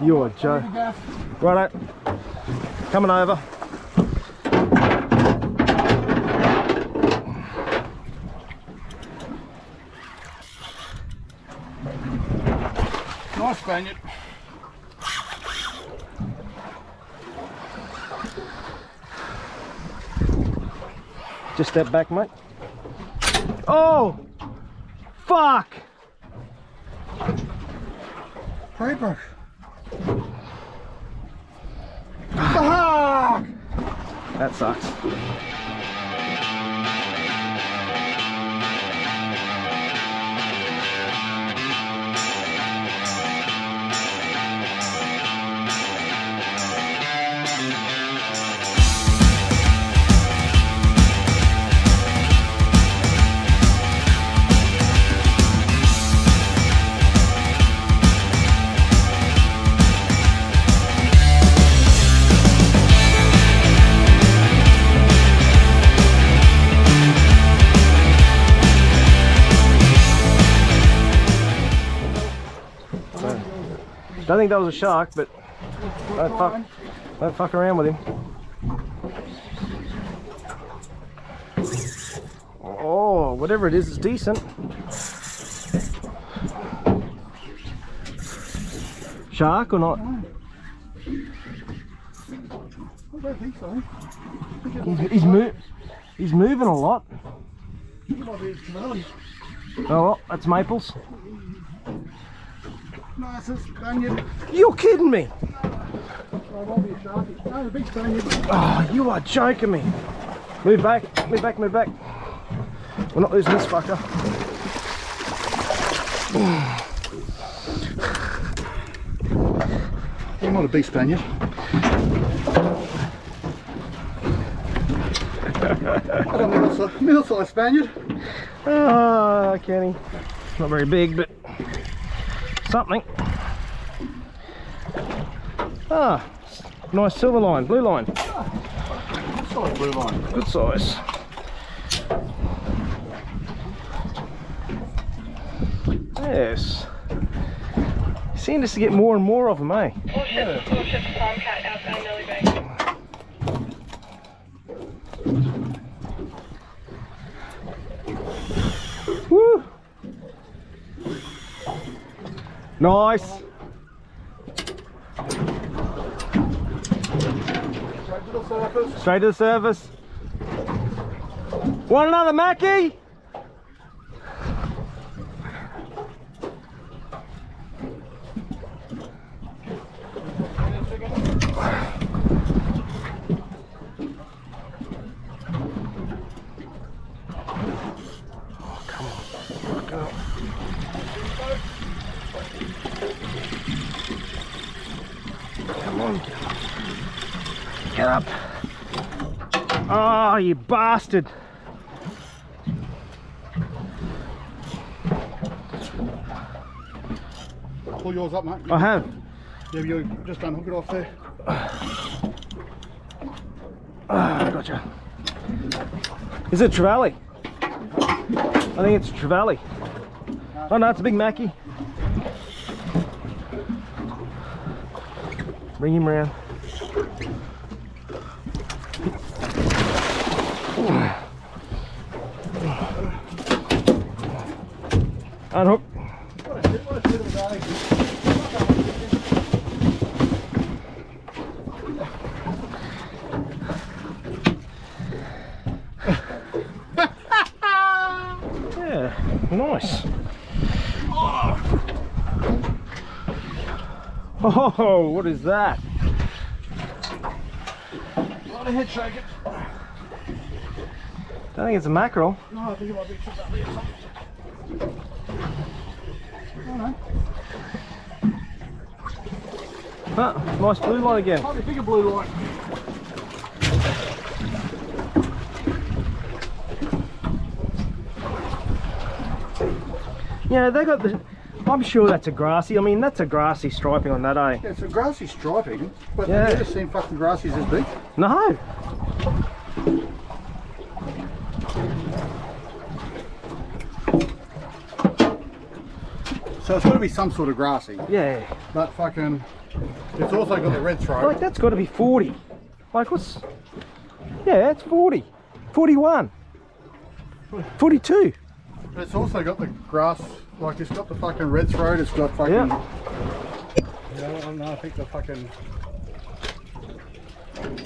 You're Joe. Righto. Coming over. Nice Spaniard. Just step back, mate. Oh! Fuck! Paper. That sucks. Think that was a shark, but don't fuck, don't fuck around with him. Oh, whatever it is, it's decent. Shark or not? I don't think so. He's, he's, mo he's moving a lot. It might be a Trevally. Oh, well, that's Maples. Spaniard. You're kidding me. Oh, it might be a Sharky. No, the big Spaniard. Oh, you are joking me. Move back, move back, move back. We're not losing this fucker. He might a big Spaniard. I don't know, it's a middle-sized Spaniard. Ah, Kenny. Not very big, but something. Ah, nice silver line, blue line. Solid blue line. Good size. Yes. You seem to get more and more of them, eh? All Nice. Straight to the surface. Straight to the surface. Want another Mackie? Oh, come on. Fuck up. Come on. Get up. Oh, you bastard. Pull yours up, mate. I have. Yeah, you just unhook it off there. Ah, gotcha. Is it Trevally? I think it's Trevally. Oh no, it's a big Mackie. Bring him around. Unhook. What a shit, what a shit of a day. Yeah, nice. Oh, what is that? Lot of head shaking. Don't think it's a mackerel. No, I think it might be a chip up there or something. Oh no. Ah, nice blue line again. Might be a bigger blue line. Yeah, they got the. I'm sure that's a grassy. I mean, that's a grassy striping on that, eh? Yeah, it's a grassy striping, but Yeah. have you ever seen fucking grassies this big? No. So it's got to be some sort of grassy. Yeah. But fucking, it's also got the red throat. Like that's got to be 40. Like what's? Yeah, it's 40. 41. 42. But it's also got the grass, like it's got the fucking red throat, it's got fucking, Yeah. I don't know, I think the fucking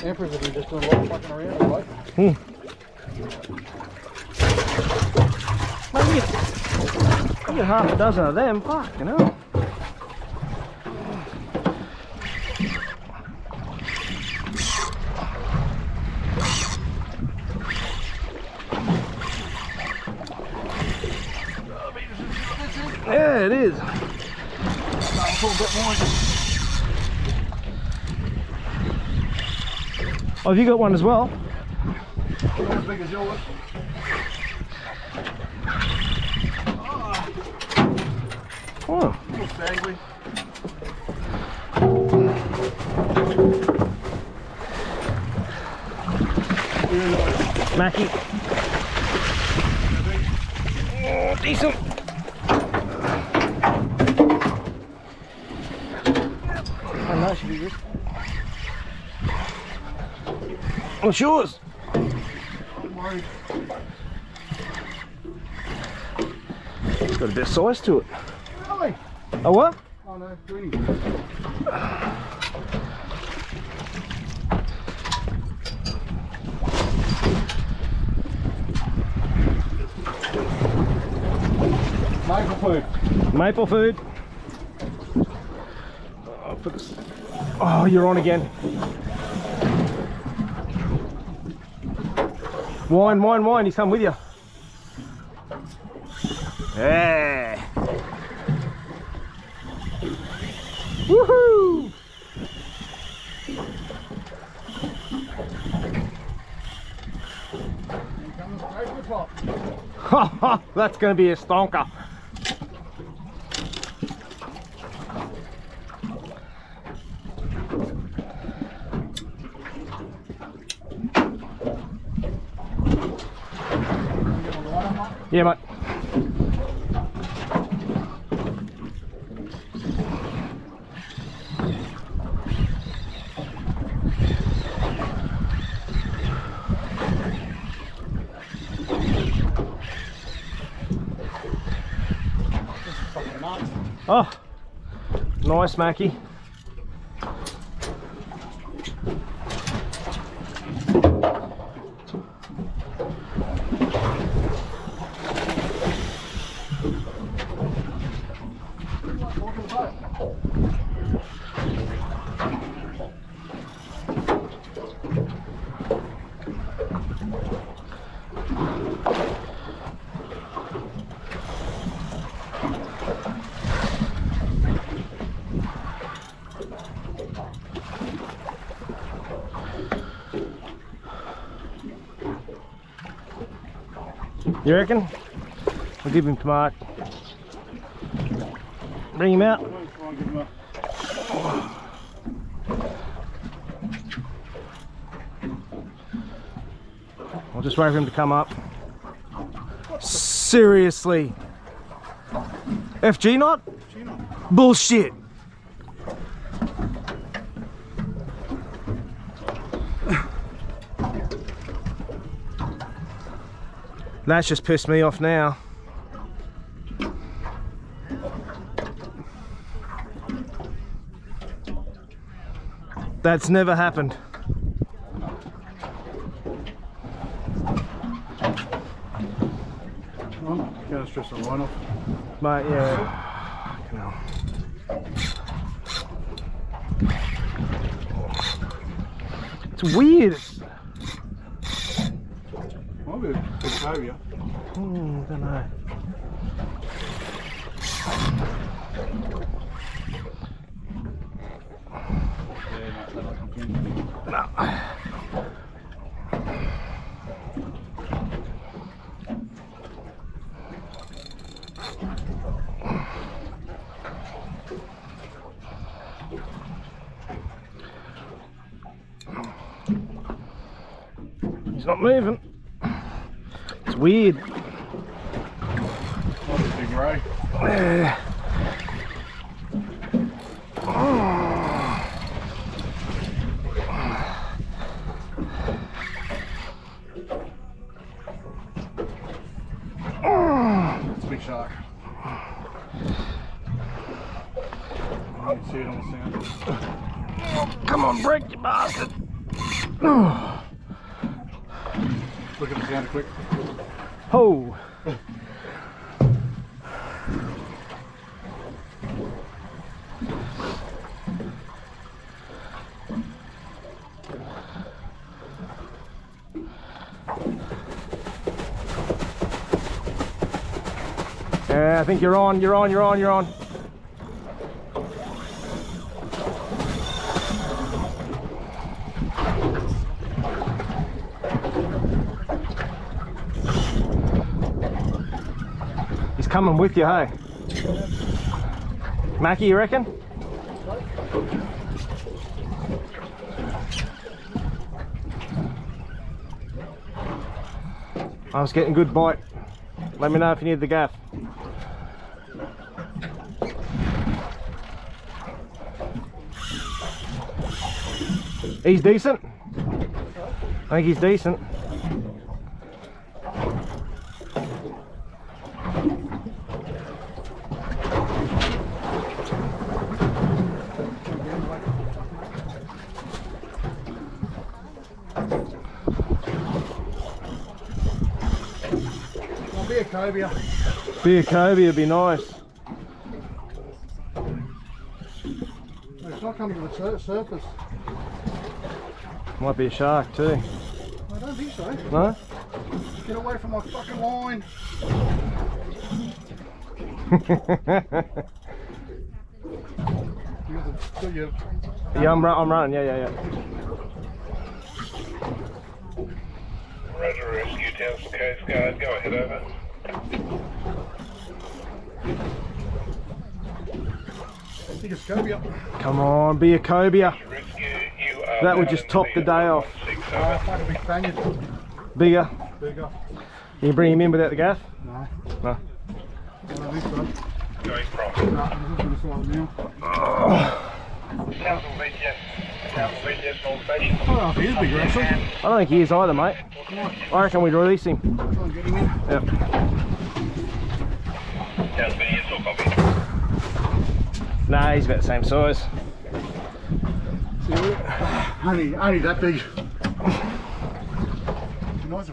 Emperors have been just doing a lot of fucking around, like. Hmm. Mate, you get, half a dozen of them. Fuck, you know. Yeah, it is. Oh, have you got one as well? As big as yours. Mackie. Oh, decent. Oh, that should be good. What's yours? It's got a bit of size to it. Really? Oh, what? Oh no, Maple food. Maple food. Oh, oh, you're on again. Wine, wine, wine. He's come with you. Yeah. Woohoo! Coming straight to the top. That's going to be a stonker. Yeah, mate. Oh, nice, Mackie. You reckon? We'll give him to Mark. Bring him out. I'll just wait for him to come up. Seriously. FG not? Bullshit. That's just pissed me off now. That's never happened. Well, gotta stress the line off. Mate, yeah. It's weird. Might be a bit heavier. Hmm, don't know. Yeah, no, that weed. Big ray. Uh, big shark. You can see it on the sand. Come on, break, you bastard. Look at the sand quick. Oh. Uh, yeah, I think you're on, you're on, you're on, you're on. Coming with you, hey? Mackie, you reckon? I was getting good bite. Let me know if you need the gaff. He's decent. I think he's decent. Be a cobia. Be a cobia would be nice. It's not coming to the sur- surface. Might be a shark too. I don't think so. No? Get away from my fucking line. The, I'm, I'm running. Yeah, yeah, yeah. Roger, rescue Townsville Coast Guard, go ahead over. biggest cobia. Come on, be a cobia. Rescue, you are That would just top the day off. Oh, over. fuck a big Spaniard. Bigger. Bigger. Can you bring him in without the gaff? No. No. I don't think so. Going from No, I'm just gonna swallow oh. now. Thousand BTS. Station. I don't know if he is bigger actually. I don't think he is either, mate. I reckon we release him. Try and get him in. Yep. Thousand copy. Nah, he's about the same size. See, only, only that big. nice